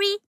Sorry.